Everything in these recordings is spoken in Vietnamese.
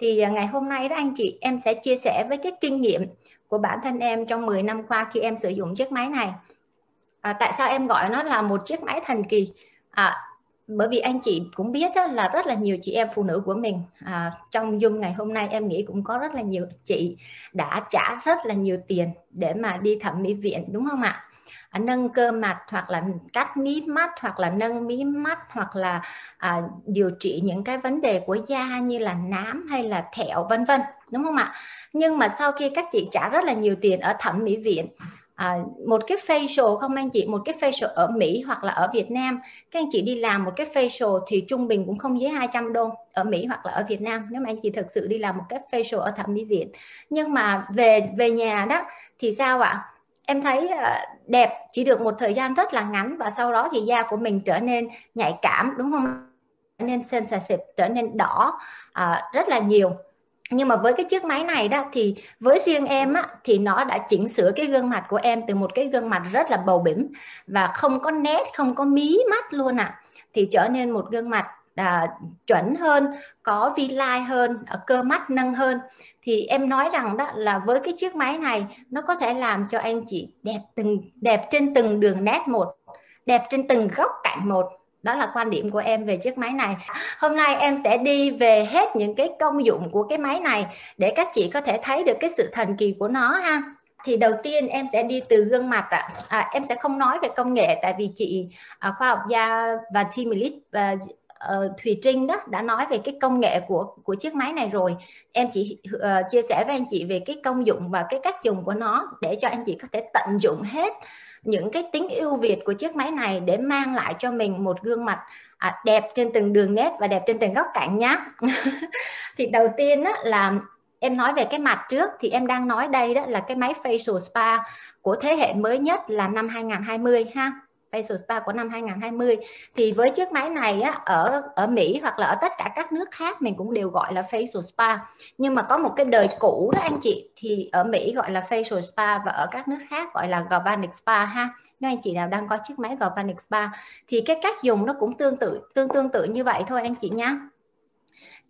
thì à, ngày hôm nay đó anh chị em sẽ chia sẻ với cái kinh nghiệm của bản thân em trong 10 năm qua khi em sử dụng chiếc máy này. À, tại sao em gọi nó là một chiếc máy thần kỳ? À, bởi vì anh chị cũng biết đó, là rất là nhiều chị em phụ nữ của mình à, trong dung ngày hôm nay em nghĩ cũng có rất là nhiều chị đã trả rất là nhiều tiền để mà đi thẩm mỹ viện đúng không ạ? À, nâng cơ mặt hoặc là cắt mí mắt hoặc là nâng mí mắt hoặc là à, điều trị những cái vấn đề của da như là nám hay là thẹo vân vân đúng không ạ? Nhưng mà sau khi các chị trả rất là nhiều tiền ở thẩm mỹ viện à, một cái facial không anh chị? Một cái facial ở Mỹ hoặc là ở Việt Nam. Các anh chị đi làm một cái facial thì trung bình cũng không dưới 200 đô ở Mỹ hoặc là ở Việt Nam nếu mà anh chị thực sự đi làm một cái facial ở thẩm mỹ viện. Nhưng mà về về nhà đó thì sao ạ? Em thấy ờ, đẹp chỉ được một thời gian rất là ngắn và sau đó thì da của mình trở nên nhạy cảm đúng không trở nên sensitive trở nên đỏ à, rất là nhiều nhưng mà với cái chiếc máy này đó thì với riêng em á thì nó đã chỉnh sửa cái gương mặt của em từ một cái gương mặt rất là bầu bỉm và không có nét không có mí mắt luôn ạ à. thì trở nên một gương mặt à, chuẩn hơn có vi lai hơn à, cơ mắt nâng hơn. Thì em nói rằng đó là với cái chiếc máy này nó có thể làm cho anh chị đẹp từng đẹp trên từng đường nét một đẹp trên từng góc cạnh một. Đó là quan điểm của em về chiếc máy này. Hôm nay em sẽ đi về hết những cái công dụng của cái máy này để các chị có thể thấy được cái sự thần kỳ của nó ha. Thì đầu tiên em sẽ đi từ gương mặt ạ. À. à, em sẽ không nói về công nghệ tại vì chị à, khoa học gia và team elite và uh, Thùy Trinh đó đã nói về cái công nghệ của của chiếc máy này rồi. Em chỉ uh, chia sẻ với anh chị về cái công dụng và cái cách dùng của nó để cho anh chị có thể tận dụng hết những cái tính ưu việt của chiếc máy này để mang lại cho mình một gương mặt à, đẹp trên từng đường nét và đẹp trên từng góc cạnh nhé thì đầu tiên á, là em nói về cái mặt trước thì em đang nói đây đó là cái máy facial spa của thế hệ mới nhất là năm 2020 ha facial spa của năm 2020 thì với chiếc máy này á, ở ở Mỹ hoặc là ở tất cả các nước khác mình cũng đều gọi là facial spa. Nhưng mà có một cái đời cũ đó anh chị thì ở Mỹ gọi là facial spa và ở các nước khác gọi là galvanic spa ha. Nếu anh chị nào đang có chiếc máy galvanic spa thì cái cách dùng nó cũng tương tự tương tương tự như vậy thôi anh chị nhé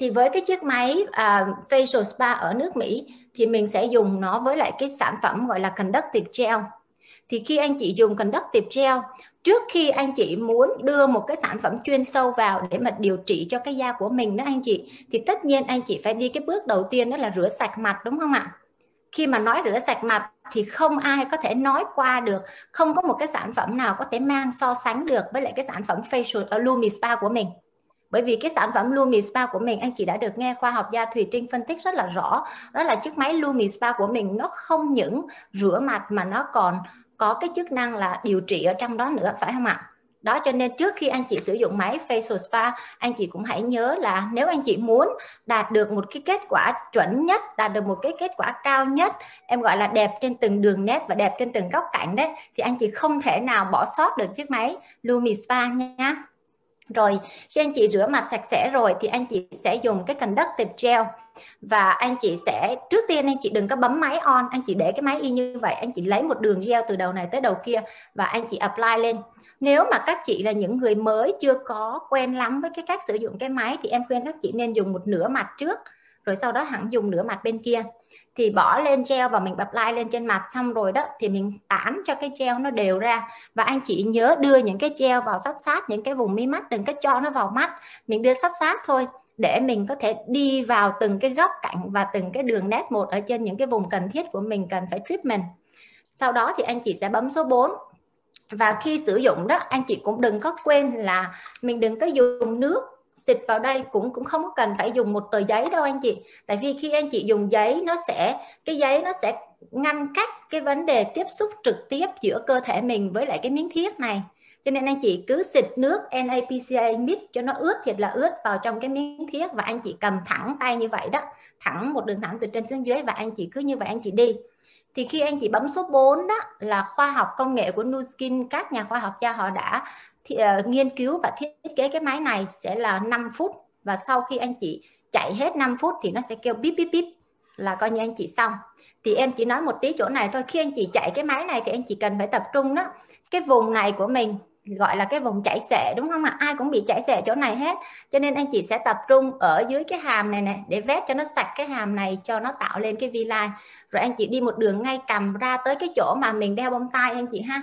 thì với cái chiếc máy uh, facial spa ở nước Mỹ thì mình sẽ dùng nó với lại cái sản phẩm gọi là conductive gel. Thì khi anh chị dùng conductive gel trước khi anh chị muốn đưa một cái sản phẩm chuyên sâu vào để mà điều trị cho cái da của mình đó anh chị, thì tất nhiên anh chị phải đi cái bước đầu tiên đó là rửa sạch mặt, đúng không ạ? Khi mà nói rửa sạch mặt thì không ai có thể nói qua được, không có một cái sản phẩm nào có thể mang so sánh được với lại cái sản phẩm facial ở Lumi Spa của mình. Bởi vì cái sản phẩm Lumi Spa của mình, anh chị đã được nghe khoa học gia Thùy Trinh phân tích rất là rõ, đó là chiếc máy Lumi Spa của mình nó không những rửa mặt mà nó còn có cái chức năng là điều trị ở trong đó nữa phải không ạ? Đó cho nên trước khi anh chị sử dụng máy facial spa, anh chị cũng hãy nhớ là nếu anh chị muốn đạt được một cái kết quả chuẩn nhất, đạt được một cái kết quả cao nhất, em gọi là đẹp trên từng đường nét và đẹp trên từng góc cạnh đấy, thì anh chị không thể nào bỏ sót được chiếc máy Lumi Spa nha. Rồi, khi anh chị rửa mặt sạch sẽ rồi thì anh chị sẽ dùng cái cần đất conductive gel. Và anh chị sẽ, trước tiên anh chị đừng có bấm máy on, anh chị để cái máy y như vậy, anh chị lấy một đường gel từ đầu này tới đầu kia và anh chị apply lên. Nếu mà các chị là những người mới, chưa có quen lắm với cái cách sử dụng cái máy thì em khuyên các chị nên dùng một nửa mặt trước, rồi sau đó hẳn dùng nửa mặt bên kia thì bỏ lên gel và mình apply lên trên mặt xong rồi đó, thì mình tán cho cái gel nó đều ra. Và anh chị nhớ đưa những cái gel vào sát sát, những cái vùng mi mắt, đừng có cho nó vào mắt. Mình đưa sát sát thôi, để mình có thể đi vào từng cái góc cạnh và từng cái đường nét một ở trên những cái vùng cần thiết của mình cần phải treatment. Sau đó thì anh chị sẽ bấm số 4 và khi sử dụng đó, anh chị cũng đừng có quên là mình đừng có dùng nước xịt vào đây cũng cũng không có cần phải dùng một tờ giấy đâu anh chị. Tại vì khi anh chị dùng giấy, nó sẽ, cái giấy nó sẽ ngăn cách cái vấn đề tiếp xúc trực tiếp giữa cơ thể mình với lại cái miếng thiết này. Cho nên anh chị cứ xịt nước NAPCA mix cho nó ướt thiệt là ướt vào trong cái miếng thiết và anh chị cầm thẳng tay như vậy đó. Thẳng một đường thẳng từ trên xuống dưới và anh chị cứ như vậy anh chị đi. Thì khi anh chị bấm số 4 đó là khoa học công nghệ của Nu Skin, các nhà khoa học gia họ đã thì, uh, nghiên cứu và thiết kế cái máy này sẽ là 5 phút và sau khi anh chị chạy hết 5 phút thì nó sẽ kêu bíp bíp bíp là coi như anh chị xong. Thì em chỉ nói một tí chỗ này thôi khi anh chị chạy cái máy này thì anh chị cần phải tập trung đó. Cái vùng này của mình gọi là cái vùng chảy xệ đúng không ạ? Ai cũng bị chảy xệ chỗ này hết cho nên anh chị sẽ tập trung ở dưới cái hàm này này để vét cho nó sạch cái hàm này cho nó tạo lên cái v-line. Rồi anh chị đi một đường ngay cầm ra tới cái chỗ mà mình đeo bông tai anh chị ha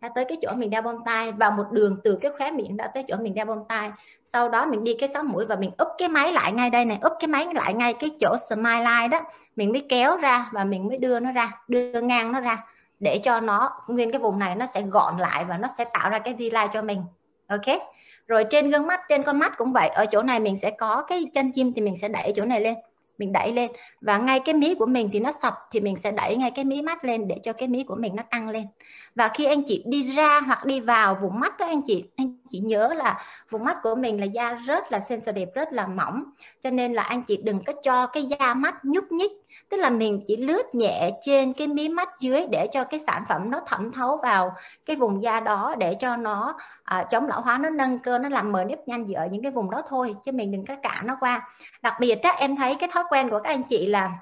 đã tới cái chỗ mình đeo bông tai và một đường từ cái khóe miệng đã tới chỗ mình đeo bông tai. Sau đó mình đi cái sóng mũi và mình úp cái máy lại ngay đây này úp cái máy lại ngay cái chỗ smile line đó. Mình mới kéo ra và mình mới đưa nó ra, đưa ngang nó ra để cho nó, nguyên cái vùng này nó sẽ gọn lại và nó sẽ tạo ra cái V-line cho mình. Ok? Rồi trên gương mắt, trên con mắt cũng vậy. Ở chỗ này mình sẽ có cái chân chim thì mình sẽ đẩy chỗ này lên mình đẩy lên. Và ngay cái mí của mình thì nó sập thì mình sẽ đẩy ngay cái mí mắt lên để cho cái mí của mình nó tăng lên. Và khi anh chị đi ra hoặc đi vào vùng mắt đó anh chị anh chị nhớ là vùng mắt của mình là da rất là sensitive, rất là mỏng. Cho nên là anh chị đừng có cho cái da mắt nhúc nhích tức là mình chỉ lướt nhẹ trên cái mí mắt dưới để cho cái sản phẩm nó thẩm thấu vào cái vùng da đó để cho nó à, chống lão hóa nó nâng cơ nó làm mờ nếp nhanh ở những cái vùng đó thôi chứ mình đừng có cả nó qua. Đặc biệt á em thấy cái thói quen của các anh chị là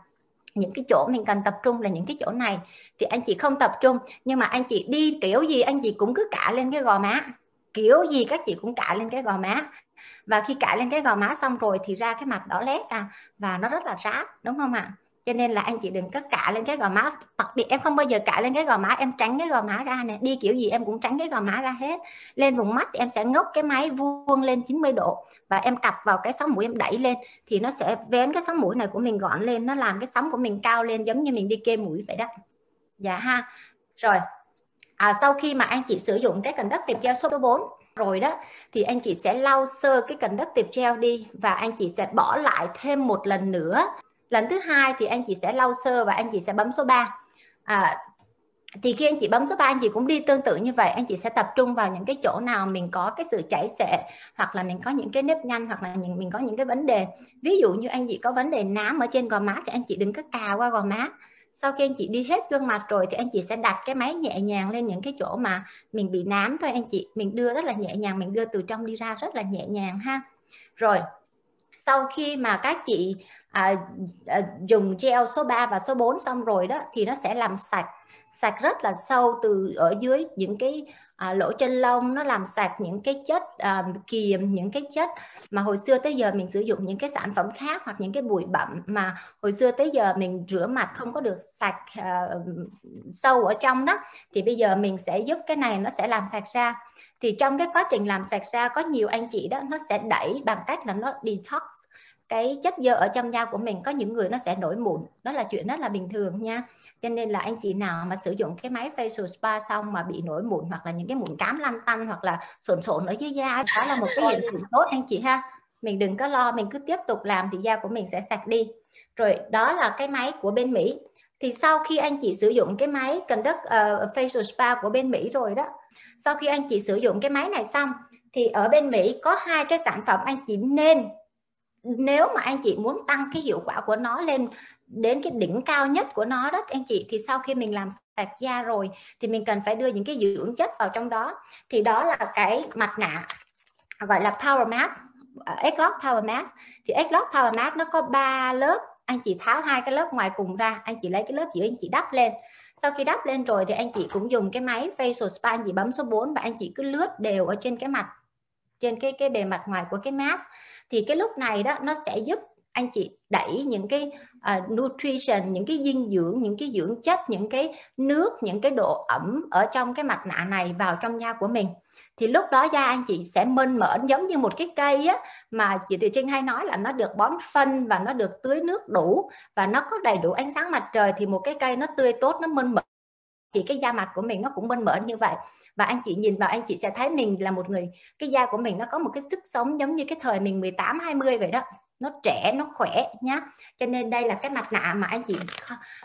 những cái chỗ mình cần tập trung là những cái chỗ này thì anh chị không tập trung nhưng mà anh chị đi kiểu gì anh chị cũng cứ cả lên cái gò má. Kiểu gì các chị cũng cả lên cái gò má. Và khi cả lên cái gò má xong rồi thì ra cái mặt đỏ lét à và nó rất là rát đúng không ạ? Cho nên là anh chị đừng có cả lên cái gò má. Đặc biệt em không bao giờ cả lên cái gò má em tránh cái gò má ra nè. Đi kiểu gì em cũng tránh cái gò má ra hết. Lên vùng mắt thì em sẽ ngốc cái máy vuông lên 90 độ và em cặp vào cái sóng mũi em đẩy lên thì nó sẽ vén cái sóng mũi này của mình gọn lên nó làm cái sóng của mình cao lên giống như mình đi kê mũi vậy đó. Dạ ha. Rồi. À, sau khi mà anh chị sử dụng cái cần đất tiệp gel số 4 rồi đó thì anh chị sẽ lau sơ cái cần đất tiệp gel đi và anh chị sẽ bỏ lại thêm một lần nữa lần thứ hai thì anh chị sẽ lau sơ và anh chị sẽ bấm số 3 à, thì khi anh chị bấm số 3 anh chị cũng đi tương tự như vậy. Anh chị sẽ tập trung vào những cái chỗ nào mình có cái sự chảy xệ hoặc là mình có những cái nếp nhăn hoặc là mình có những cái vấn đề. Ví dụ như anh chị có vấn đề nám ở trên gò má thì anh chị đừng có cà qua gò má. Sau khi anh chị đi hết gương mặt rồi thì anh chị sẽ đặt cái máy nhẹ nhàng lên những cái chỗ mà mình bị nám thôi anh chị. Mình đưa rất là nhẹ nhàng mình đưa từ trong đi ra rất là nhẹ nhàng ha. Rồi sau khi mà các chị à, à, dùng gel số 3 và số 4 xong rồi đó thì nó sẽ làm sạch. Sạch rất là sâu từ ở dưới những cái à, lỗ chân lông nó làm sạch những cái chất à, kiềm những cái chất mà hồi xưa tới giờ mình sử dụng những cái sản phẩm khác hoặc những cái bụi bặm mà hồi xưa tới giờ mình rửa mặt không có được sạch à, sâu ở trong đó thì bây giờ mình sẽ giúp cái này nó sẽ làm sạch ra. Thì trong cái quá trình làm sạch ra có nhiều anh chị đó nó sẽ đẩy bằng cách là nó detox cái chất dơ ở trong da của mình có những người nó sẽ nổi mụn đó là chuyện rất là bình thường nha. Cho nên là anh chị nào mà sử dụng cái máy facial spa xong mà bị nổi mụn hoặc là những cái mụn cám lăn tăn hoặc là sồn sồn ở dưới da đó là một cái hiện tượng tốt anh chị ha. Mình đừng có lo mình cứ tiếp tục làm thì da của mình sẽ sạch đi. Rồi đó là cái máy của bên Mỹ. Thì sau khi anh chị sử dụng cái máy Conduct uh, Facial Spa của bên Mỹ rồi đó sau khi anh chị sử dụng cái máy này xong thì ở bên Mỹ có hai cái sản phẩm anh chị nên nếu mà anh chị muốn tăng cái hiệu quả của nó lên đến cái đỉnh cao nhất của nó đó, anh chị, thì sau khi mình làm sạch da rồi thì mình cần phải đưa những cái dưỡng chất vào trong đó. Thì đó là cái mặt nạ, gọi là Power Mask à, X-Lock Power Mask. Thì X-Lock Power Mask nó có 3 lớp, anh chị tháo hai cái lớp ngoài cùng ra, anh chị lấy cái lớp giữa anh chị đắp lên. Sau khi đắp lên rồi thì anh chị cũng dùng cái máy facial spa anh chị bấm số 4 và anh chị cứ lướt đều ở trên cái mặt trên cái cái bề mặt ngoài của cái mask. Thì cái lúc này đó nó sẽ giúp anh chị đẩy những cái uh, nutrition những cái dinh dưỡng những cái dưỡng chất những cái nước những cái độ ẩm ở trong cái mặt nạ này vào trong da của mình. Thì lúc đó da anh chị sẽ mơn mởn giống như một cái cây á mà chị Thùy Trinh hay nói là nó được bón phân và nó được tưới nước đủ và nó có đầy đủ ánh sáng mặt trời thì một cái cây nó tươi tốt nó mơn mởn. Thì cái da mặt của mình nó cũng mơn mởn như vậy và anh chị nhìn vào anh chị sẽ thấy mình là một người cái da của mình nó có một cái sức sống giống như cái thời mình 18 20 vậy đó. Nó trẻ nó khỏe nhá. Cho nên đây là cái mặt nạ mà anh chị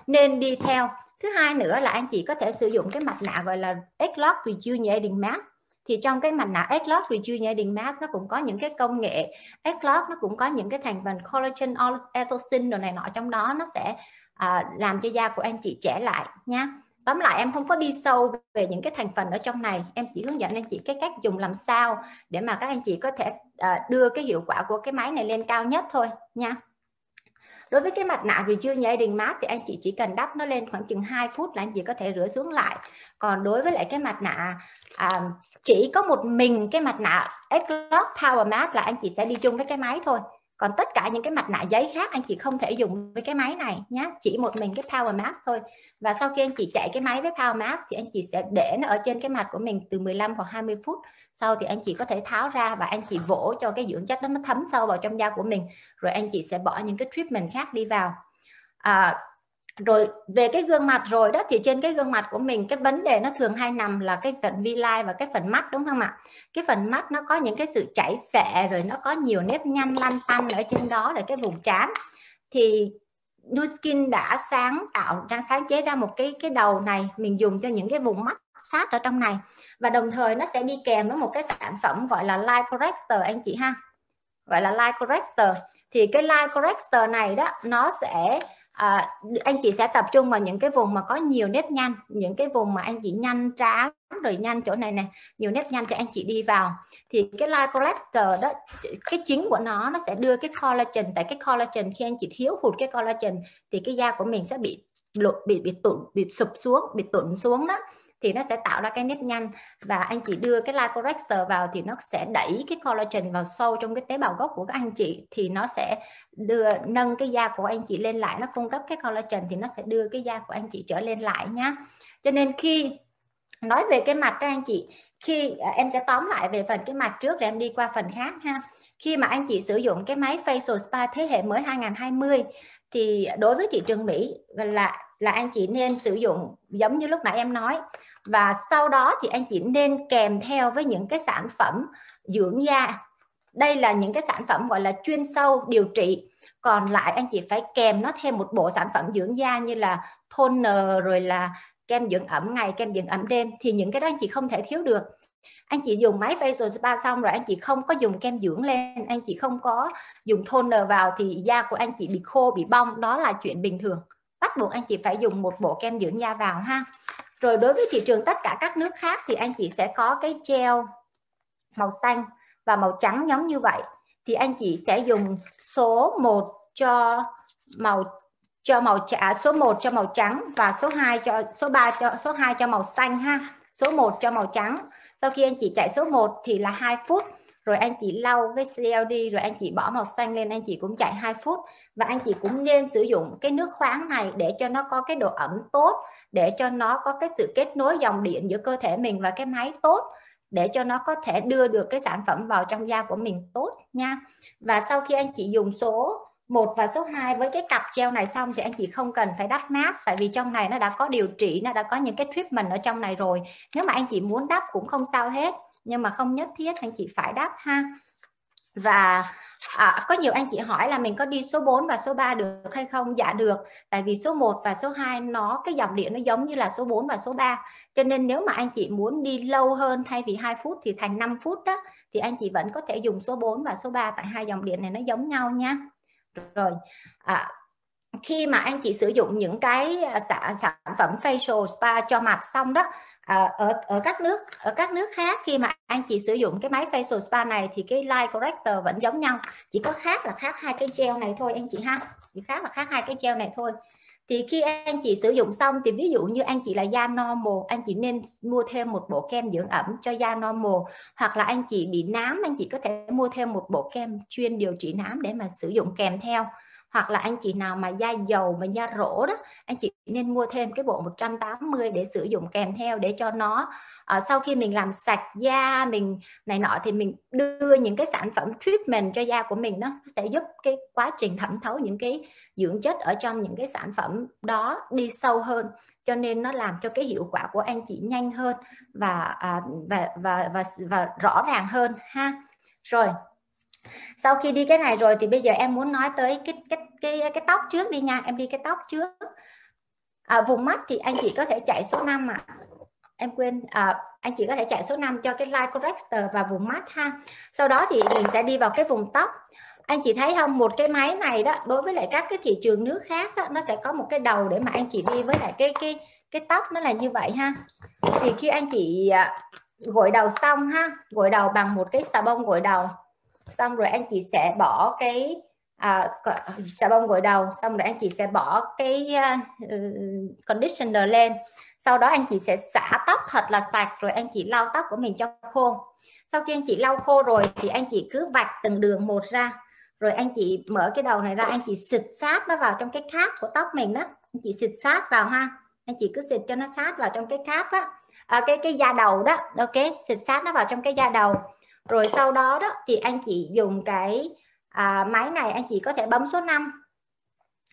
nên đi theo. Thứ hai nữa là anh chị có thể sử dụng cái mặt nạ gọi là X-Lock Rejuvenating Mask. Thì trong cái mặt nạ X-Lock Rejuvenating Mask nó cũng có những cái công nghệ X-Lock nó cũng có những cái thành phần collagen, ethosin đồ này nọ trong đó. Nó sẽ à, làm cho da của anh chị trẻ lại nha tóm lại em không có đi sâu về những cái thành phần ở trong này. Em chỉ hướng dẫn anh chị cái cách dùng làm sao để mà các anh chị có thể uh, đưa cái hiệu quả của cái máy này lên cao nhất thôi nha. Đối với cái mặt nạ rejuvenating mask thì anh chị chỉ cần đắp nó lên khoảng chừng 2 phút là anh chị có thể rửa xuống lại. Còn đối với lại cái mặt nạ à, chỉ có một mình cái mặt nạ X Power Mask là anh chị sẽ đi chung với cái máy thôi còn tất cả những cái mặt nạ giấy khác anh chị không thể dùng với cái máy này nhé chỉ một mình cái power mask thôi. Và sau khi anh chị chạy cái máy với power mask thì anh chị sẽ để nó ở trên cái mặt của mình từ 15 hoặc 20 phút. Sau thì anh chị có thể tháo ra và anh chị vỗ cho cái dưỡng chất đó nó thấm sâu vào trong da của mình rồi anh chị sẽ bỏ những cái treatment khác đi vào. À, rồi, về cái gương mặt rồi đó, thì trên cái gương mặt của mình, cái vấn đề nó thường hay nằm là cái phần vi lai và cái phần mắt, đúng không ạ? Cái phần mắt nó có những cái sự chảy xệ, rồi nó có nhiều nếp nhăn, lăn tăn ở trên đó, rồi cái vùng trán. Thì Nuskin đã sáng tạo ra sáng chế ra một cái cái đầu này, mình dùng cho những cái vùng mắt sát ở trong này. Và đồng thời nó sẽ đi kèm với một cái sản phẩm gọi là light corrector, anh chị ha. Gọi là light corrector. Thì cái light corrector này đó, nó sẽ à, anh chị sẽ tập trung vào những cái vùng mà có nhiều nếp nhăn những cái vùng mà anh chị nhăn trán rồi nhăn chỗ này này nhiều nếp nhăn thì anh chị đi vào. Thì cái light collector đó cái chính của nó nó sẽ đưa cái collagen tại cái collagen khi anh chị thiếu hụt cái collagen thì cái da của mình sẽ bị bị bị tụt, bị sụp xuống bị tụt xuống đó thì nó sẽ tạo ra cái nếp nhăn và anh chị đưa cái light corrector vào thì nó sẽ đẩy cái collagen vào sâu trong cái tế bào gốc của các anh chị, thì nó sẽ đưa, nâng cái da của anh chị lên lại, nó cung cấp cái collagen thì nó sẽ đưa cái da của anh chị trở lên lại nhá. Cho nên khi nói về cái mặt các anh chị, khi à, em sẽ tóm lại về phần cái mặt trước để em đi qua phần khác ha. Khi mà anh chị sử dụng cái máy facial spa thế hệ mới 2020 thì đối với thị trường Mỹ là là anh chị nên sử dụng giống như lúc nãy em nói và sau đó thì anh chị nên kèm theo với những cái sản phẩm dưỡng da. Đây là những cái sản phẩm gọi là chuyên sâu điều trị. Còn lại anh chị phải kèm nó thêm một bộ sản phẩm dưỡng da như là toner, rồi là kem dưỡng ẩm ngày, kem dưỡng ẩm đêm. Thì những cái đó anh chị không thể thiếu được. Anh chị dùng máy facial spa xong rồi anh chị không có dùng kem dưỡng lên. Anh chị không có dùng toner vào thì da của anh chị bị khô, bị bong. Đó là chuyện bình thường. Bắt buộc anh chị phải dùng một bộ kem dưỡng da vào ha rồi đối với thị trường tất cả các nước khác thì anh chị sẽ có cái gel màu xanh và màu trắng giống như vậy thì anh chị sẽ dùng số 1 cho màu cho màu trả à, số 1 cho màu trắng và số 2 cho, số 3 cho, số 2 cho màu xanh ha. Số 1 cho màu trắng. Sau khi anh chị chạy số 1 thì là 2 phút rồi anh chị lau cái CLD rồi anh chị bỏ màu xanh lên, anh chị cũng chạy 2 phút. Và anh chị cũng nên sử dụng cái nước khoáng này để cho nó có cái độ ẩm tốt, để cho nó có cái sự kết nối dòng điện giữa cơ thể mình và cái máy tốt, để cho nó có thể đưa được cái sản phẩm vào trong da của mình tốt nha. Và sau khi anh chị dùng số 1 và số 2 với cái cặp gel này xong thì anh chị không cần phải đắp mát tại vì trong này nó đã có điều trị, nó đã có những cái treatment ở trong này rồi. Nếu mà anh chị muốn đắp cũng không sao hết nhưng mà không nhất thiết anh chị phải đáp ha. Và à, có nhiều anh chị hỏi là mình có đi số 4 và số 3 được hay không? Dạ được tại vì số 1 và số 2 nó cái dòng điện nó giống như là số 4 và số 3 cho nên nếu mà anh chị muốn đi lâu hơn thay vì 2 phút thì thành 5 phút đó thì anh chị vẫn có thể dùng số 4 và số 3 tại hai dòng điện này nó giống nhau nha. Rồi à, khi mà anh chị sử dụng những cái à, sản, sản phẩm facial spa cho mặt xong đó à, ở ở các nước ở các nước khác khi mà anh chị sử dụng cái máy facial spa này thì cái light corrector vẫn giống nhau. Chỉ có khác là khác hai cái gel này thôi anh chị ha. Chỉ khác là khác hai cái gel này thôi. Thì khi anh chị sử dụng xong thì ví dụ như anh chị là da normal anh chị nên mua thêm một bộ kem dưỡng ẩm cho da normal hoặc là anh chị bị nám anh chị có thể mua thêm một bộ kem chuyên điều trị nám để mà sử dụng kèm theo hoặc là anh chị nào mà da dầu mà da rỗ đó anh chị nên mua thêm cái bộ 180 để sử dụng kèm theo để cho nó à, sau khi mình làm sạch da mình này nọ thì mình đưa những cái sản phẩm treatment cho da của mình đó sẽ giúp cái quá trình thẩm thấu những cái dưỡng chất ở trong những cái sản phẩm đó đi sâu hơn. Cho nên nó làm cho cái hiệu quả của anh chị nhanh hơn và à, và, và và và rõ ràng hơn ha. Rồi sau khi đi cái này rồi thì bây giờ em muốn nói tới cái cái cái cái tóc trước đi nha. Em đi cái tóc trước. À, vùng mắt thì anh chị có thể chạy số 5 ạ. À. em quên à, anh chị có thể chạy số 5 cho cái light corrector và vùng mắt ha. Sau đó thì mình sẽ đi vào cái vùng tóc. Anh chị thấy không? Một cái máy này đó đối với lại các cái thị trường nước khác đó, nó sẽ có một cái đầu để mà anh chị đi với lại cái cái cái tóc nó là như vậy ha. Thì khi anh chị à, gội đầu xong ha gội đầu bằng một cái xà bông gội đầu xong rồi anh chị sẽ bỏ cái à, xà bông gội đầu. Xong rồi anh chị sẽ bỏ cái uh, conditioner lên. Sau đó anh chị sẽ xả tóc thật là sạch rồi anh chị lau tóc của mình cho khô. Sau khi anh chị lau khô rồi thì anh chị cứ vạch từng đường một ra. Rồi anh chị mở cái đầu này ra anh chị xịt sát nó vào trong cái khác của tóc mình đó. Anh chị xịt sát vào ha. Anh chị cứ xịt cho nó sát vào trong cái khác á. À, cái cái da đầu đó ok? Xịt sát nó vào trong cái da đầu rồi sau đó đó thì anh chị dùng cái à, máy này anh chị có thể bấm số 5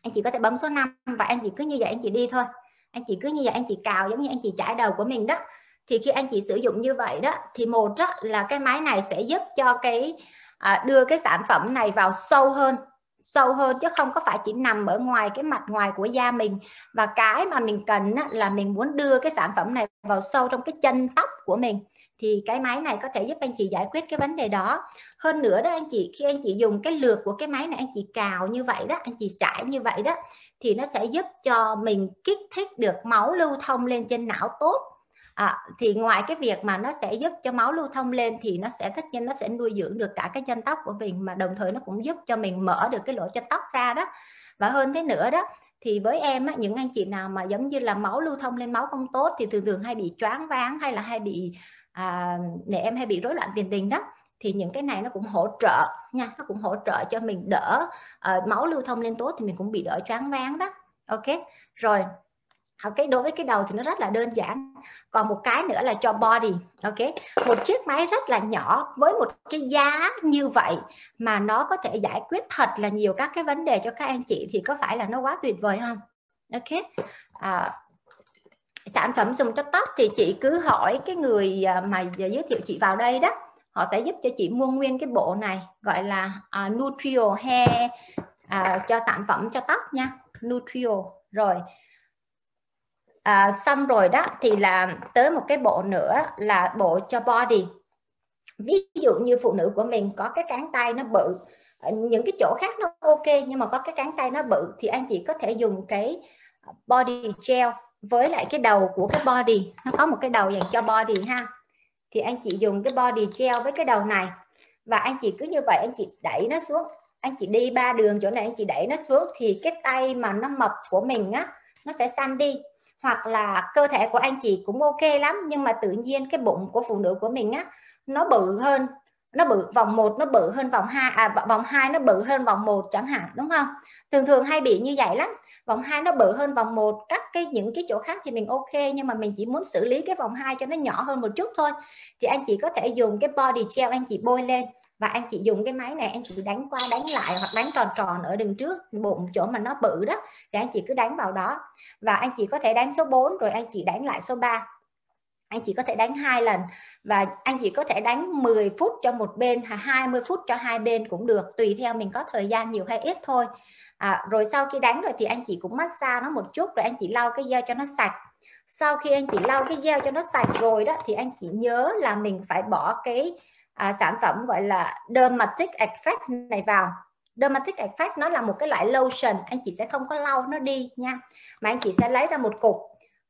anh chị có thể bấm số 5 và anh chị cứ như vậy anh chị đi thôi. Anh chị cứ như vậy anh chị cào giống như anh chị chải đầu của mình đó. Thì khi anh chị sử dụng như vậy đó thì một đó là cái máy này sẽ giúp cho cái à, đưa cái sản phẩm này vào sâu hơn sâu hơn chứ không có phải chỉ nằm ở ngoài cái mặt ngoài của da mình. Và cái mà mình cần á, là mình muốn đưa cái sản phẩm này vào sâu trong cái chân tóc của mình thì cái máy này có thể giúp anh chị giải quyết cái vấn đề đó. Hơn nữa đó anh chị khi anh chị dùng cái lược của cái máy này anh chị cào như vậy đó anh chị trải như vậy đó thì nó sẽ giúp cho mình kích thích được máu lưu thông lên trên não tốt. À, thì ngoài cái việc mà nó sẽ giúp cho máu lưu thông lên thì nó sẽ tất nhiên nó sẽ nuôi dưỡng được cả cái chân tóc của mình mà đồng thời nó cũng giúp cho mình mở được cái lỗ chân tóc ra đó. Và hơn thế nữa đó thì với em á, những anh chị nào mà giống như là máu lưu thông lên máu không tốt thì thường thường hay bị choáng váng hay là hay bị à, để em hay bị rối loạn tiền đình đó. Thì những cái này nó cũng hỗ trợ nha nó cũng hỗ trợ cho mình đỡ uh, máu lưu thông lên tốt thì mình cũng bị đỡ choáng váng đó. Ok rồi. Ờ, ok đối với cái đầu thì nó rất là đơn giản. Còn một cái nữa là cho body ok? Một chiếc máy rất là nhỏ với một cái giá như vậy mà nó có thể giải quyết thật là nhiều các cái vấn đề cho các anh chị thì có phải là nó quá tuyệt vời không? Ok. À, sản phẩm dùng cho tóc thì chị cứ hỏi cái người à, mà giới thiệu chị vào đây đó họ sẽ giúp cho chị mua nguyên cái bộ này gọi là uh, Nutrio Hair uh, cho sản phẩm cho tóc nha Nutrio. Rồi à, xong rồi đó thì là tới một cái bộ nữa là bộ cho body. Ví dụ như phụ nữ của mình có cái cánh tay nó bự những cái chỗ khác nó ok nhưng mà có cái cánh tay nó bự thì anh chị có thể dùng cái body gel với lại cái đầu của cái body, nó có một cái đầu dành cho body ha. Thì anh chị dùng cái body gel với cái đầu này. Và anh chị cứ như vậy, anh chị đẩy nó xuống. Anh chị đi ba đường chỗ này, anh chị đẩy nó xuống, thì cái tay mà nó mập của mình á, nó sẽ xanh đi. Hoặc là cơ thể của anh chị cũng ok lắm, nhưng mà tự nhiên cái bụng của phụ nữ của mình á, nó bự hơn. Nó bự, vòng 1 nó bự hơn vòng 2 à vòng 2 nó bự hơn vòng 1 chẳng hạn, đúng không? Thường thường hay bị như vậy lắm vòng 2 nó bự hơn vòng 1 các cái những cái chỗ khác thì mình ok, nhưng mà mình chỉ muốn xử lý cái vòng 2 cho nó nhỏ hơn một chút thôi. Thì anh chị có thể dùng cái body gel anh chị bôi lên và anh chị dùng cái máy này, anh chị đánh qua đánh lại hoặc đánh tròn tròn ở đường trước bụng chỗ mà nó bự đó, thì anh chị cứ đánh vào đó. Và anh chị có thể đánh số 4 rồi anh chị đánh lại số 3 anh chị có thể đánh hai lần và anh chị có thể đánh 10 phút cho một bên hay 20 phút cho hai bên cũng được, tùy theo mình có thời gian nhiều hay ít thôi à, rồi sau khi đánh rồi thì anh chị cũng massage nó một chút rồi anh chị lau cái gel cho nó sạch. Sau khi anh chị lau cái gel cho nó sạch rồi đó thì anh chị nhớ là mình phải bỏ cái à, sản phẩm gọi là dermatic effect này vào. Dermatic effect nó là một cái loại lotion anh chị sẽ không có lau nó đi nha. Mà anh chị sẽ lấy ra một cục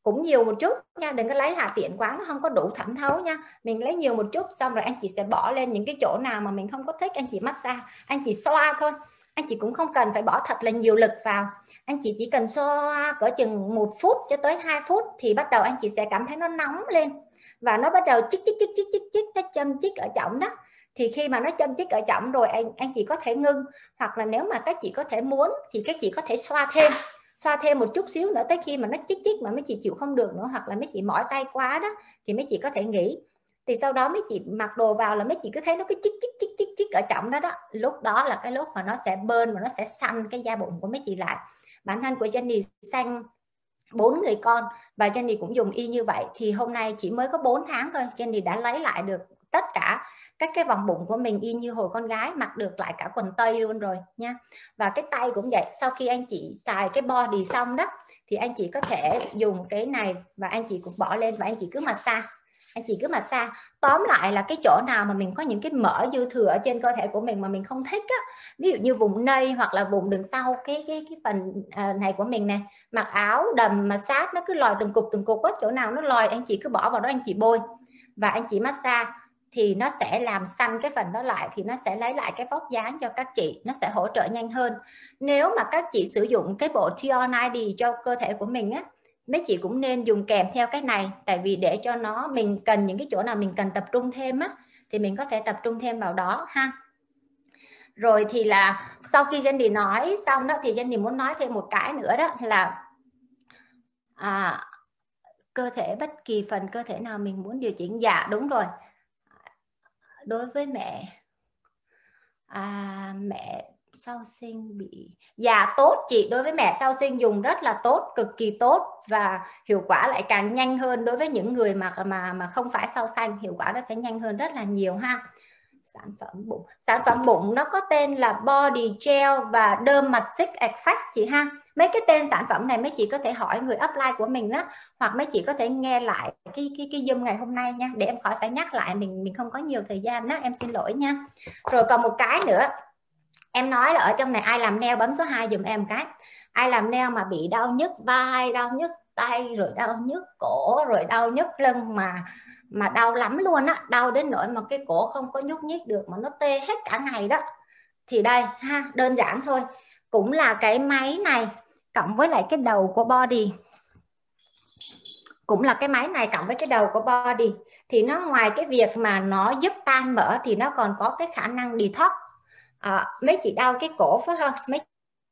cũng nhiều một chút nha đừng có lấy hạ tiện quá nó không có đủ thẩm thấu nha. Mình lấy nhiều một chút xong rồi anh chị sẽ bỏ lên những cái chỗ nào mà mình không có thích anh chị massage anh chị xoa thôi anh chị cũng không cần phải bỏ thật là nhiều lực vào. Anh chị chỉ cần xoa cỡ chừng một phút cho tới 2 phút thì bắt đầu anh chị sẽ cảm thấy nó nóng lên. Và nó bắt đầu chích chích chích chích chích chích, nó châm chích ở chậm đó. Thì khi mà nó châm chích ở chậm rồi, anh anh chị có thể ngưng. Hoặc là nếu mà các chị có thể muốn thì các chị có thể xoa thêm. Xoa thêm một chút xíu nữa tới khi mà nó chích chích mà mấy chị chịu không được nữa hoặc là mấy chị mỏi tay quá đó thì mấy chị có thể nghỉ thì sau đó mấy chị mặc đồ vào là mấy chị cứ thấy nó cứ chích chích chích chích chích ở trọng đó đó. Lúc đó là cái lúc mà nó sẽ bơn và nó sẽ săn cái da bụng của mấy chị lại. Bản thân của Jenny xanh bốn người con và Jenny cũng dùng y như vậy. Thì hôm nay chỉ mới có 4 tháng thôi, Jenny đã lấy lại được tất cả các cái vòng bụng của mình y như hồi con gái, mặc được lại cả quần tây luôn rồi nha. Và cái tay cũng vậy. Sau khi anh chị xài cái body xong đó, thì anh chị có thể dùng cái này và anh chị cũng bỏ lên và anh chị cứ massage anh chị cứ mà xa tóm lại là cái chỗ nào mà mình có những cái mỡ dư thừa ở trên cơ thể của mình mà mình không thích á, ví dụ như vùng nây hoặc là vùng đường sau cái cái cái phần à, này của mình nè, mặc áo đầm mà sát, nó cứ lòi từng cục từng cục á, chỗ nào nó lòi, anh chị cứ bỏ vào đó, anh chị bôi. Và anh chị massage thì nó sẽ làm xanh cái phần đó lại, thì nó sẽ lấy lại cái vóc dáng cho các chị, nó sẽ hỗ trợ nhanh hơn. Nếu mà các chị sử dụng cái bộ TR90 cho cơ thể của mình á mấy chị cũng nên dùng kèm theo cái này tại vì để cho nó mình cần những cái chỗ nào mình cần tập trung thêm á thì mình có thể tập trung thêm vào đó ha. Rồi thì là sau khi Jenny nói xong đó thì Jenny muốn nói thêm một cái nữa đó là à, cơ thể bất kỳ phần cơ thể nào mình muốn điều chỉnh. Dạ đúng rồi. Đối với mẹ à, mẹ sau sinh bị dạ tốt chị, đối với mẹ sau sinh dùng rất là tốt, cực kỳ tốt và hiệu quả lại càng nhanh hơn đối với những người mà mà mà không phải sau sanh, hiệu quả nó sẽ nhanh hơn rất là nhiều ha. Sản phẩm bụng, sản phẩm bụng nó có tên là body gel và đơm mặt xích effect chị ha. Mấy cái tên sản phẩm này mấy chị có thể hỏi người upline của mình đó hoặc mấy chị có thể nghe lại cái cái cái zoom ngày hôm nay nha, để em khỏi phải nhắc lại, mình mình không có nhiều thời gian đó em xin lỗi nha. Rồi còn một cái nữa em nói là ở trong này ai làm neo bấm số 2 dùm em cái. Ai làm neo mà bị đau nhức vai, đau nhức tay, rồi đau nhức cổ, rồi đau nhức lưng mà mà đau lắm luôn á. Đau đến nỗi mà cái cổ không có nhúc nhích được mà nó tê hết cả ngày đó. Thì đây ha, đơn giản thôi. Cũng là cái máy này cộng với lại cái đầu của body. Cũng là cái máy này cộng với cái đầu của body. Thì nó ngoài cái việc mà nó giúp tan mỡ thì nó còn có cái khả năng detox à, mấy chị đau cái cổ phải không? Mấy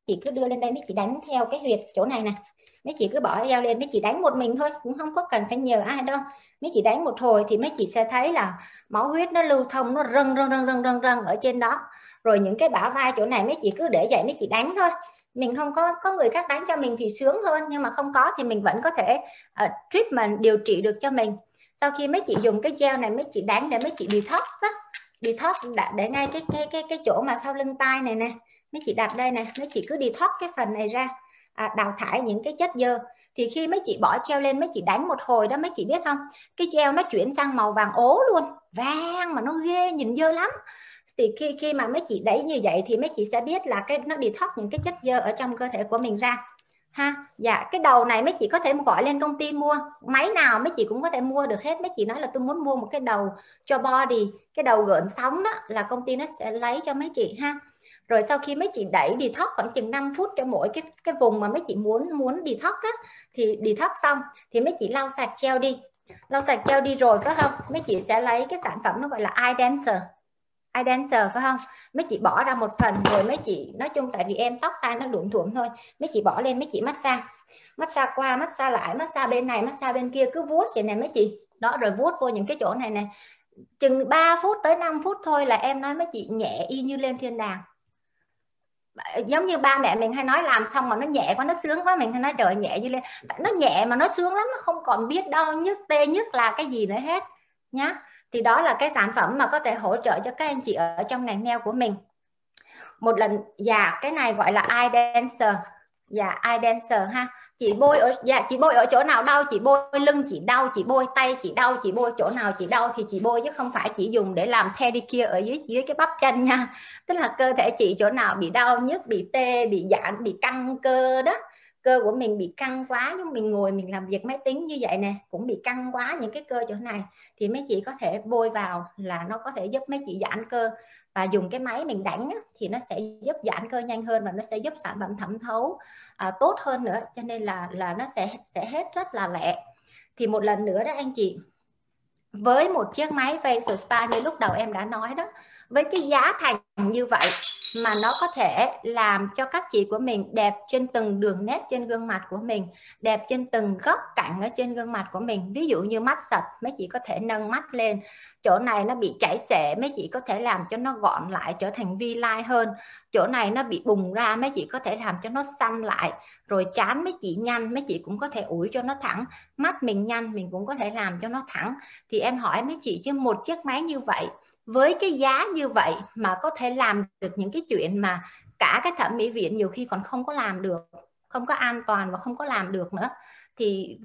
chị cứ đưa lên đây mấy chị đánh theo cái huyệt chỗ này nè. Mấy chị cứ bỏ dao lên mấy chị đánh một mình thôi cũng không có cần phải nhờ ai đâu. Mấy chị đánh một hồi thì mấy chị sẽ thấy là máu huyết nó lưu thông nó râng râng râng râng râng râng ở trên đó. Rồi những cái bả vai chỗ này mấy chị cứ để dậy mấy chị đánh thôi. Mình không có có người khác đánh cho mình thì sướng hơn nhưng mà không có thì mình vẫn có thể uh, treatment điều trị được cho mình. Sau khi mấy chị dùng cái gel này mấy chị đánh để mấy chị detox á detox đặt để ngay cái cái cái cái chỗ mà sau lưng tay này nè. Mấy chị đặt đây nè mấy chị cứ detox cái phần này ra. À, đào thải những cái chất dơ. Thì khi mấy chị bỏ treo lên mấy chị đánh một hồi đó mấy chị biết không? Cái treo nó chuyển sang màu vàng ố luôn. Vàng mà nó ghê nhìn dơ lắm. Thì khi khi mà mấy chị đẩy như vậy thì mấy chị sẽ biết là cái nó detox những cái chất dơ ở trong cơ thể của mình ra ha dạ cái đầu này mấy chị có thể gọi lên công ty mua. Máy nào mấy chị cũng có thể mua được hết. Mấy chị nói là tôi muốn mua một cái đầu cho body, cái đầu gợn sóng đó, là công ty nó sẽ lấy cho mấy chị, ha. Rồi sau khi mấy chị đẩy đi detox khoảng chừng 5 phút cho mỗi cái cái vùng mà mấy chị muốn muốn đi detox á, thì đi detox xong, thì mấy chị lau sạch treo đi. Lau sạch treo đi rồi phải không? Mấy chị sẽ lấy cái sản phẩm nó gọi là eye dancer eye dancer, phải không? Mấy chị bỏ ra một phần rồi mấy chị, nói chung tại vì em tóc tai nó đuộm thuộm thôi. Mấy chị bỏ lên mấy chị massage. Massage qua, massage lại, massage bên này, massage bên kia, cứ vuốt vậy này mấy chị. Đó, rồi vuốt vô những cái chỗ này này chừng 3 phút tới 5 phút thôi là em nói mấy chị nhẹ y như lên thiên đàng. Giống như ba mẹ mình hay nói làm xong mà nó nhẹ quá, nó sướng quá, mình hay nói trời, nhẹ như lên. Nó nhẹ mà nó sướng lắm, nó không còn biết đau nhức, tê nhức là cái gì nữa hết, nhá thì đó là cái sản phẩm mà có thể hỗ trợ cho các anh chị ở trong ngành nail của mình. Một lần dạ cái này gọi là eye dancer. Dạ eye dancer ha. Chị bôi ở dạ chị bôi ở chỗ nào đau, chị bôi lưng chị đau, chị bôi tay chị đau, chị bôi chỗ nào chị đau thì chị bôi chứ không phải chỉ dùng để làm pedicure ở dưới dưới cái bắp chân nha. Tức là cơ thể chị chỗ nào bị đau nhất bị tê, bị giãn, bị căng cơ đó cơ của mình bị căng quá nhưng mình ngồi mình làm việc máy tính như vậy nè cũng bị căng quá những cái cơ chỗ này thì mấy chị có thể bôi vào là nó có thể giúp mấy chị giãn cơ. Và dùng cái máy mình đánh thì nó sẽ giúp giãn cơ nhanh hơn và nó sẽ giúp sản phẩm thẩm thấu à, tốt hơn nữa. Cho nên là là nó sẽ sẽ hết rất là lẹ. Thì một lần nữa đó anh chị với một chiếc máy facial spa như lúc đầu em đã nói đó với cái giá thành như vậy mà nó có thể làm cho các chị của mình đẹp trên từng đường nét trên gương mặt của mình, đẹp trên từng góc cạnh ở trên gương mặt của mình. Ví dụ như mắt sạch mấy chị có thể nâng mắt lên. Chỗ này nó bị chảy xệ, mấy chị có thể làm cho nó gọn lại, trở thành vi lai hơn. Chỗ này nó bị bùng ra, mấy chị có thể làm cho nó xanh lại, rồi chán mấy chị nhanh, mấy chị cũng có thể ủi cho nó thẳng. Mắt mình nhanh, mình cũng có thể làm cho nó thẳng. Thì em hỏi mấy chị chứ một chiếc máy như vậy với cái giá như vậy mà có thể làm được những cái chuyện mà cả cái thẩm mỹ viện nhiều khi còn không có làm được, không có an toàn và không có làm được nữa, thì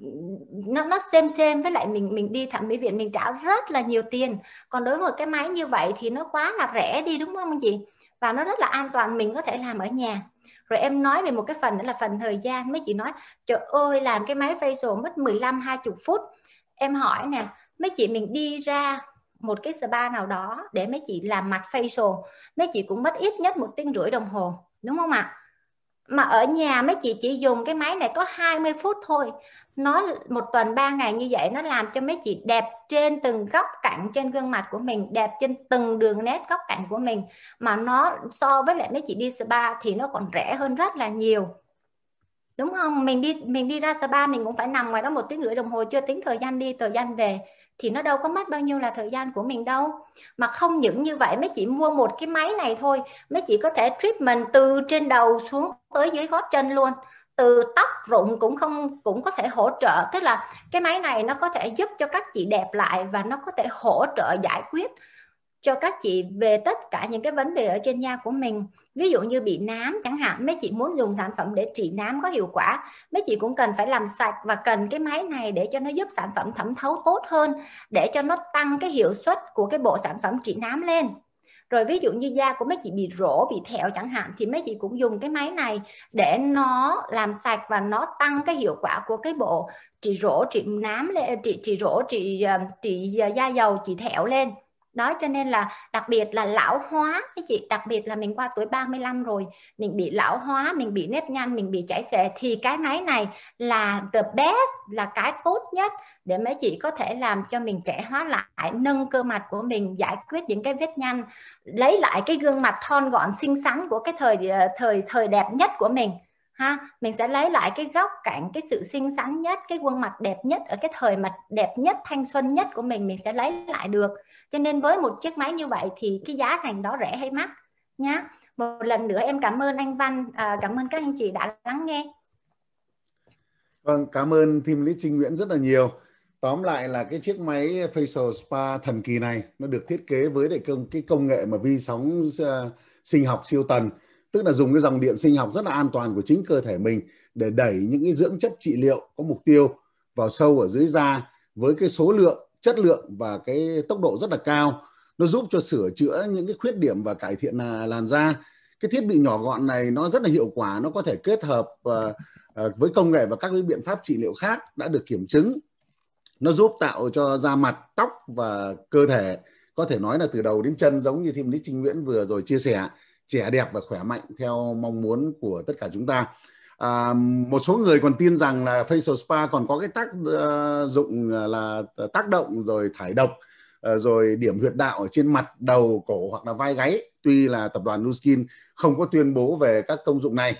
nó nó xem xem. Với lại mình mình đi thẩm mỹ viện mình trả rất là nhiều tiền. Còn đối với một cái máy như vậy thì nó quá là rẻ đi, đúng không anh chị? Và nó rất là an toàn, mình có thể làm ở nhà. Rồi em nói về một cái phần nữa là phần thời gian. Mấy chị nói, trời ơi, làm cái máy facial mất 15 20 phút. Em hỏi nè, mấy chị mình đi ra một cái spa nào đó để mấy chị làm mặt facial, mấy chị cũng mất ít nhất một tiếng rưỡi đồng hồ, đúng không ạ? Mà ở nhà mấy chị chỉ dùng cái máy này có 20 phút thôi. Nó một tuần 3 ngày như vậy nó làm cho mấy chị đẹp trên từng góc cạnh trên gương mặt của mình, đẹp trên từng đường nét góc cạnh của mình. Mà nó so với lại mấy chị đi spa thì nó còn rẻ hơn rất là nhiều. Đúng không? Mình đi mình đi ra spa mình cũng phải nằm ngoài đó một tiếng rưỡi đồng hồ, chưa tính thời gian đi, thời gian về thì nó đâu có mất bao nhiêu là thời gian của mình đâu. Mà không những như vậy mấy chị mua một cái máy này thôi mấy chị có thể treatment từ trên đầu xuống tới dưới gót chân luôn. Từ tóc rụng cũng không, cũng có thể hỗ trợ. Tức là cái máy này nó có thể giúp cho các chị đẹp lại và nó có thể hỗ trợ giải quyết cho các chị về tất cả những cái vấn đề ở trên da của mình ví dụ như bị nám chẳng hạn, mấy chị muốn dùng sản phẩm để trị nám có hiệu quả, mấy chị cũng cần phải làm sạch và cần cái máy này để cho nó giúp sản phẩm thẩm thấu tốt hơn, để cho nó tăng cái hiệu suất của cái bộ sản phẩm trị nám lên. Rồi ví dụ như da của mấy chị bị rỗ, bị thẹo chẳng hạn, thì mấy chị cũng dùng cái máy này để nó làm sạch và nó tăng cái hiệu quả của cái bộ trị rỗ, trị nám lên, trị trị rỗ, trị ờ, trị da dầu, trị thẹo lên đó, cho nên là đặc biệt là lão hóa. Cái chị đặc biệt là mình qua tuổi 35 rồi, mình bị lão hóa, mình bị nếp nhăn, mình bị chảy xệ, thì cái máy này là the best, là cái tốt nhất để mấy chị có thể làm cho mình trẻ hóa lại, nâng cơ mặt của mình, giải quyết những cái vết nhăn, lấy lại cái gương mặt thon gọn, xinh xắn của cái thời ờ, thời thời đẹp nhất của mình ha? Mình sẽ lấy lại cái góc cạnh cái sự xinh xắn nhất cái khuôn mặt đẹp nhất ở cái thời mặt đẹp nhất thanh xuân nhất của mình mình sẽ lấy lại được. Cho nên với một chiếc máy như vậy thì cái giá thành đó rẻ hay mắc nhá. Một lần nữa em cảm ơn anh Văn à, cảm ơn các anh chị đã lắng nghe. Vâng cảm ơn team lý Trinh Nguyễn rất là nhiều. Tóm lại là cái chiếc máy facial spa thần kỳ này nó được thiết kế với để công cái công nghệ mà vi sóng uh, sinh học siêu tần tức là dùng cái dòng điện sinh học rất là an toàn của chính cơ thể mình để đẩy những cái dưỡng chất trị liệu có mục tiêu vào sâu ở dưới da với cái số lượng chất lượng và cái tốc độ rất là cao. Nó giúp cho sửa chữa những cái khuyết điểm và cải thiện à, làn da. Cái thiết bị nhỏ gọn này nó rất là hiệu quả nó có thể kết hợp uh, với công nghệ và các cái biện pháp trị liệu khác đã được kiểm chứng. Nó giúp tạo cho da mặt tóc và cơ thể có thể nói là từ đầu đến chân giống như thiêm lý trinh nguyễn vừa rồi chia sẻ trẻ đẹp và khỏe mạnh theo mong muốn của tất cả chúng ta. À, một số người còn tin rằng là facial spa còn có cái tác uh, dụng là tác động rồi thải độc uh, rồi điểm huyệt đạo ở trên mặt đầu cổ hoặc là vai gáy. Tuy là tập đoàn Nuskin không có tuyên bố về các công dụng này.